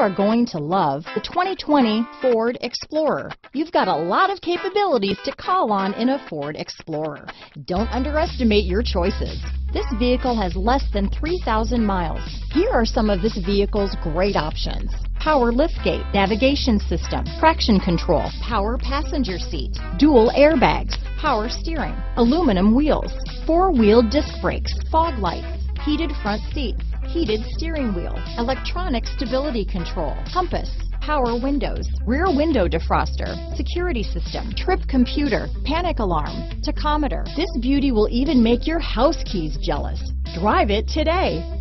are going to love the 2020 Ford Explorer. You've got a lot of capabilities to call on in a Ford Explorer. Don't underestimate your choices. This vehicle has less than 3,000 miles. Here are some of this vehicle's great options. Power liftgate, navigation system, traction control, power passenger seat, dual airbags, power steering, aluminum wheels, four-wheel disc brakes, fog lights, heated front seats, heated steering wheel, electronic stability control, compass, power windows, rear window defroster, security system, trip computer, panic alarm, tachometer. This beauty will even make your house keys jealous. Drive it today.